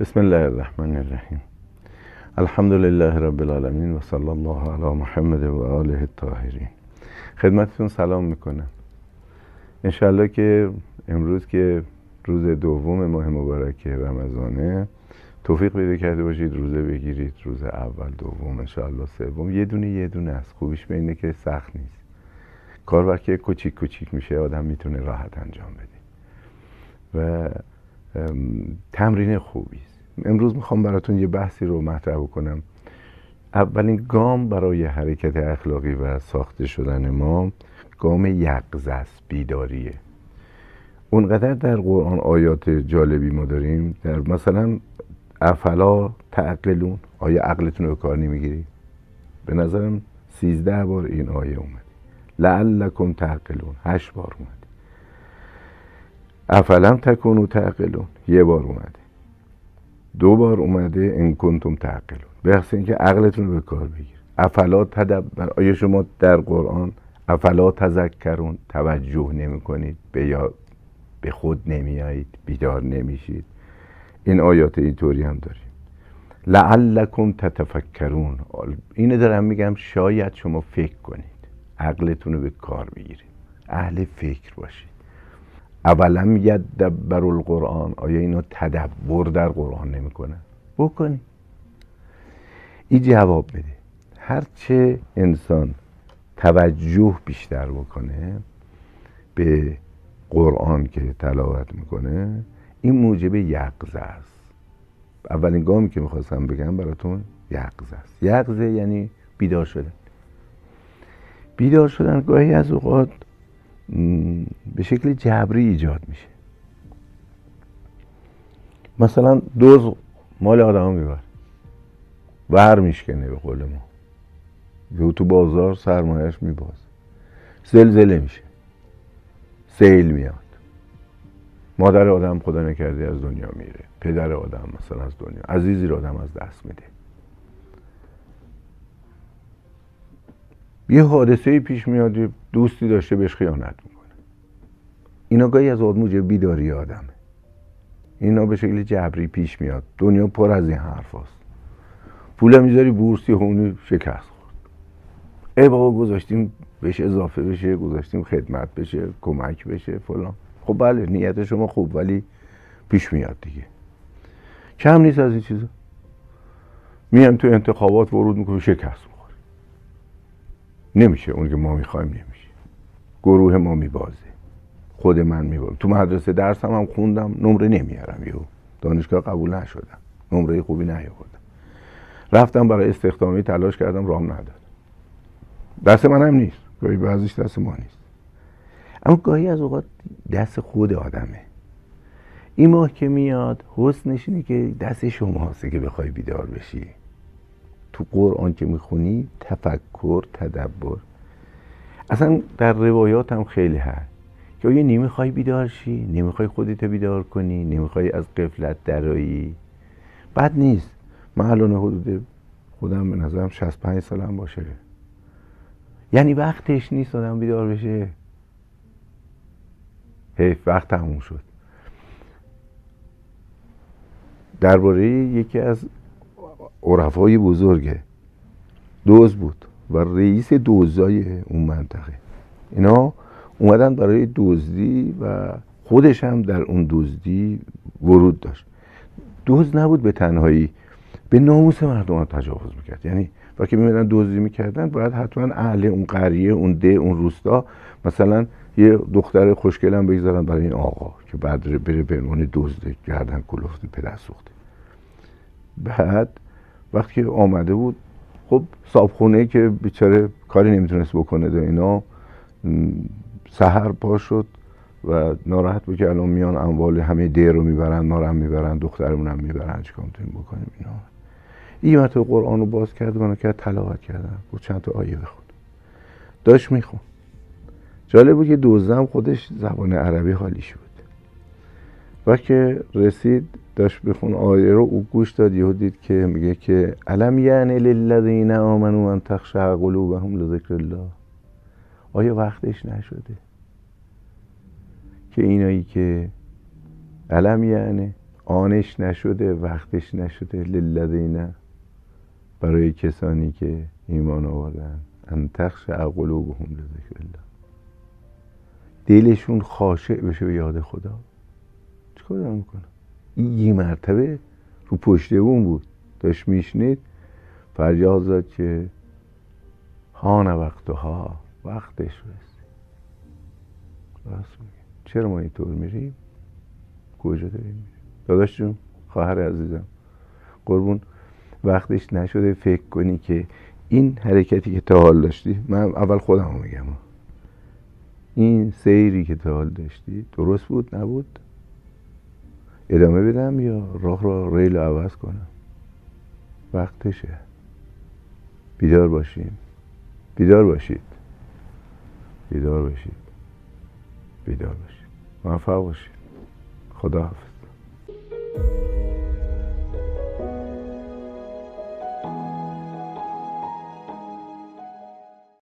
بسم الله الرحمن الرحیم الحمد لله رب العالمین و صلی الله علی محمد و آله الطاهرین خدمتتون سلام می‌کنم انشالله که امروز که روز دوم ماه مبارک رمضانه توفیق پیدا کرده باشید روزه بگیرید روز اول دوم انشالله سوم یه دونه یه دونه است خوبیش به اینه که سخت نیست کار وقتی کوچیک کوچیک میشه آدم می‌تونه راحت انجام بده و تمرین خوبی است. امروز می‌خوام براتون یه بحثی رو مطرح بکنم. اولین گام برای حرکت اخلاقی و ساخته شدن ما گام یقظه است بیداریه. اونقدر در قرآن آیات جالبی ما داریم در مثلا افلا تعقلون آیا عقلتون رو کار نمی‌گیری؟ به نظرم سیزده بار این آیه اومد لعلکم تعقلون هشت بار اومد افلم تکونو تعقلون. یه بار اومده. دو بار اومده ان کنتم تعقلون. به اینکه عقلتون رو به کار بگیر. افلا تدبر آیا شما در قرآن افلا تذکرون؟ توجه نمی کنید به یا به خود نمیایید بیدار نمیشید. این آیات اینطوری هم داریم. لعلکم تتفکرون. اینو دارم میگم شاید شما فکر کنید. عقلتون رو به کار بگیرید. اهل فکر باشید. اولم یدبر القرآن. آیا اینو تدبر در قرآن نمی‌کنه بکنی. این جواب بده. هرچه انسان توجه بیشتر بکنه به قرآن که تلاوت می‌کنه این موجب یقظه است. اولین گامی که می‌خواستم بگم براتون یقظه است. یقظه یعنی بیدار شدن. بیدار شدن گاهی از اوقات به شکل جبری ایجاد میشه. مثلا دوز مال آدم میبر ور میشکنه به قول ما. یهو تو بازار سرمایهش میباز زلزله میشه. سیل میاد. مادر آدم خدا نکرده از دنیا میره. پدر آدم مثلا از دنیا. عزیزی رو آدم از دست میده. یه حادثه پیش میاد دوستی داشته بهش خیانت می‌کنه. اینا گاهی از آدموج بیداری آدمه. اینا به شکل جبری پیش میاد. دنیا پر از این حرف هست. پول می‌ذاری بورسی هونی شکست خورد. ای بابا گذاشتیم بهش اضافه بشه گذاشتیم خدمت بشه کمک بشه فلان. خب بله نیت شما خوب ولی پیش میاد دیگه. کم نیست از این چیزا. میام تو انتخابات ورود می‌کنه شکست نمیشه اون که ما می‌خوایم نمیشه. گروه ما میبازه. خود من میبازه تو مدرسه درسم هم خوندم نمره نمیارم یهو. دانشگاه قبول نشدم. نمره خوبی نیاوردم. رفتم برای استخدامی تلاش کردم رام نداد. دست من هم نیست. گاهی بعضیش دست ما نیست. اما گاهی از اوقات دست خود آدمه. این ماه که میاد حسنش اینه که دست شما هسته که بخوای بیدار بشی. تو قرآن که می‌خونی تفکر تدبر. اصلا در روایات هم خیلی هست که آیا نمی‌خوای بیدار شی؟ نمی‌خوای خودت بیدار کنی؟ نمی‌خوای از قفلت درایی؟ بد نیست. من الان حدود خودم به نظرم 65 سالم باشه. یعنی وقتش نیست آدم بیدار بشه. حیف وقت تموم شد. درباره یکی از عرفای بزرگه. دوز بود و رئیس دوزای اون منطقه. اینا اومدن برای دزدی و خودش هم در اون دزدی ورود داشت. دوز نبود به تنهایی به ناموس مردم تجاوز می‌کرد. یعنی وقتی میمدن دزدی می‌کردن باید حتما اهل اون قریه اون ده اون روستا مثلا یه دختر خوشگلم بگذارن برای این آقا که بعد بره به عنوان دزد گردن کلفته پدر سوخته. بعد وقتی آمده بود خب صابخونه که بیچاره کاری نمی‌تونست بکنه و اینا سهر پا شد و ناراحت بود که الان میان اموال همه ده رو می‌برن ما رو هم می‌برن دخترمون هم می‌برن چیکار می‌تونیم بکنیم اینا. این مرتبه قرآن رو باز کرد و کرد تلاوت کردن بود چند تا آیه بخون. داشت میخون. جالب بود که دوزم خودش زبان عربی حالیش بود. و که رسید داشت بخون آیه رو او گوش داد یهو دید که میگه که علم یعنی للذین آمنوا ان تخشع قلوبهم لذکر الله؟ آیا وقتش نشده که اینایی که علم یعنی آنش نشده وقتش نشده للذین برای کسانی که ایمان آوردن؟ ان تخش قلوبهم لذکر الله. دلشون خاشع بشه به یاد خدا. چیکار دارم می‌کنم این یه مرتبه رو پشت اون بود. داشت میشنید. فریاد زد که هان وقتها وقتش رسید. راست میگه. چرا ما اینطور میریم؟ کجا داریم میریم؟ داداش جون خواهر عزیزم. قربون. وقتش نشده فکر کنی که این حرکتی که تا حال داشتی من اول خودم میگم. این سیری که تا حال داشتی درست بود؟ نبود؟ ادامه بدم یا راه را ریل عوض کنم؟ وقتشه. بیدار باشیم بیدار باشید. بیدار باشید. بیدار باشید. موفق باشید. خدا حافظ